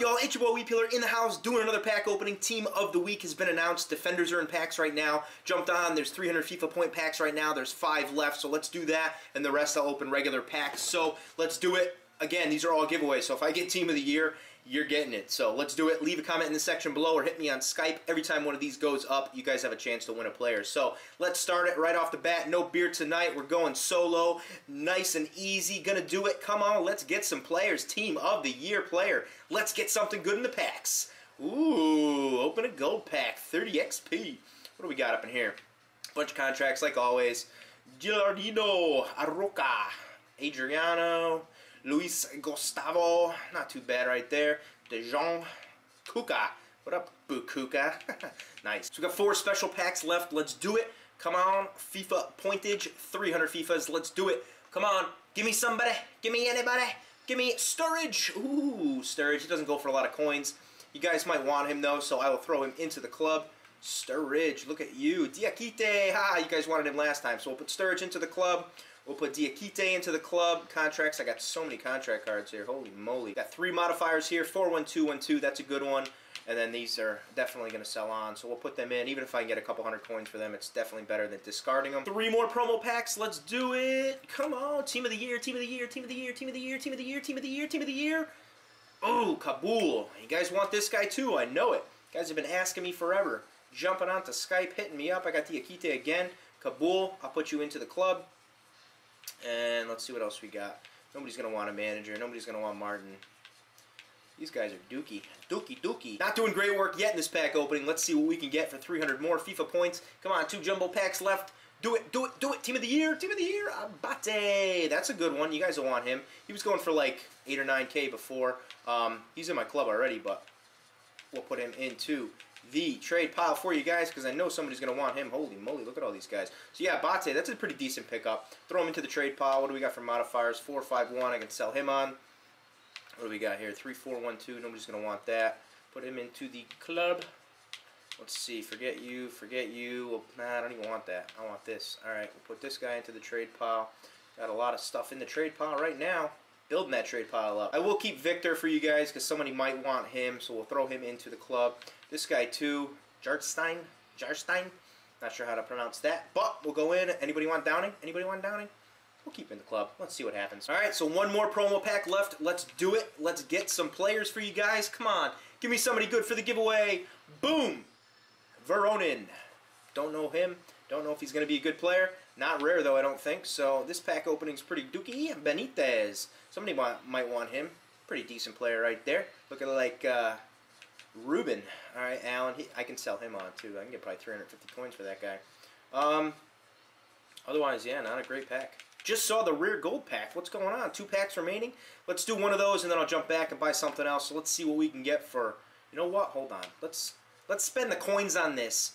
y'all? It's your boy Wepeeler in the house doing another pack opening. Team of the week has been announced. Defenders are in packs right now. Jumped on. There's 300 FIFA point packs right now. There's five left, so let's do that. And the rest I'll open regular packs. So let's do it. Again, these are all giveaways, so if I get Team of the Year, you're getting it. So let's do it. Leave a comment in the section below or hit me on Skype. Every time one of these goes up, you guys have a chance to win a player. So let's start it right off the bat. No beer tonight. We're going solo. Nice and easy. Gonna do it. Come on, let's get some players. Team of the Year player. Let's get something good in the packs. Ooh, open a gold pack. 30 XP. What do we got up in here? Bunch of contracts like always. Gilardino, Arroca, Adriano, Luis Gustavo, not too bad right there. Dejon Kuka. What up, Bukuka? nice. So we got four special packs left. Let's do it. Come on. FIFA pointage, 300 FIFAs. Let's do it. Come on. Give me somebody. Give me anybody. Give me Sturridge. Ooh, Sturridge. He doesn't go for a lot of coins. You guys might want him, though, so I will throw him into the club. Sturridge, look at you. Diakite, ha, you guys wanted him last time, so we'll put Sturridge into the club. We'll put Diakite into the club. Contracts, I got so many contract cards here. Holy moly. Got three modifiers here. 41212, that's a good one. And then these are definitely going to sell on, so we'll put them in. Even if I can get a couple hundred coins for them, it's definitely better than discarding them. Three more promo packs. Let's do it. Come on. Team of the year, team of the year, team of the year, team of the year, team of the year, team of the year, team of the year. Oh, Kaboul. You guys want this guy too. I know it. You guys have been asking me forever. Jumping onto Skype, hitting me up. I got Diakite again. Kaboul, I'll put you into the club. And let's see what else we got. Nobody's going to want a manager. Nobody's going to want Martin. These guys are dookie. Dookie, dookie. Not doing great work yet in this pack opening. Let's see what we can get for 300 more FIFA points. Come on, two jumbo packs left. Do it, do it, do it. Team of the year, team of the year. Abate. That's a good one. You guys will want him. He was going for like 8 or 9K before. Um, he's in my club already, but we'll put him into the trade pile for you guys because I know somebody's going to want him. Holy moly, look at all these guys. So yeah, Bate, that's a pretty decent pickup. Throw him into the trade pile. What do we got for modifiers? 451, I can sell him on. What do we got here? 3412, nobody's going to want that. Put him into the club. Let's see, forget you, forget you. Well, nah, I don't even want that. I want this. All right, we'll put this guy into the trade pile. Got a lot of stuff in the trade pile right now building that trade pile up. I will keep Victor for you guys because somebody might want him, so we'll throw him into the club. This guy too, Jarstein, Jarstein, not sure how to pronounce that, but we'll go in. Anybody want Downing? Anybody want Downing? We'll keep in the club. Let's see what happens. All right, so one more promo pack left. Let's do it. Let's get some players for you guys. Come on, give me somebody good for the giveaway. Boom, Veronin. Don't know him. Don't know if he's going to be a good player. Not rare, though, I don't think. So this pack opening is pretty dookie. Benitez. Somebody might, want him. Pretty decent player right there. Looking like uh, Ruben. All right, Allen. He, I can sell him on, too. I can get probably 350 coins for that guy. Um, otherwise, yeah, not a great pack. Just saw the rare gold pack. What's going on? Two packs remaining. Let's do one of those, and then I'll jump back and buy something else. So let's see what we can get for... You know what? Hold on. Let's let's spend the coins on this.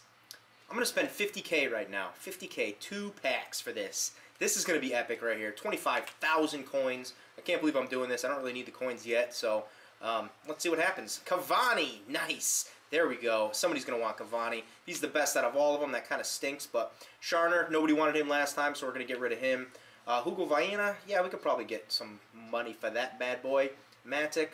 I'm going to spend 50k right now. 50k, two packs for this. This is going to be epic right here. 25,000 coins. I can't believe I'm doing this. I don't really need the coins yet, so um, let's see what happens. Cavani, nice. There we go. Somebody's going to want Cavani. He's the best out of all of them. That kind of stinks, but Scharner, nobody wanted him last time, so we're going to get rid of him. Uh, Hugo Viana, yeah, we could probably get some money for that bad boy. Matic,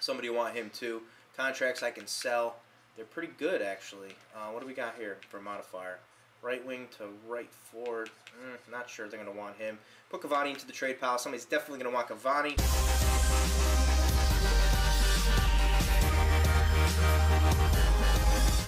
somebody want him too. Contracts I can sell. They're pretty good, actually. Uh, what do we got here for modifier? Right wing to right forward. Mm, not sure they're going to want him. Put Cavani into the trade pile. Somebody's definitely going to want Cavani.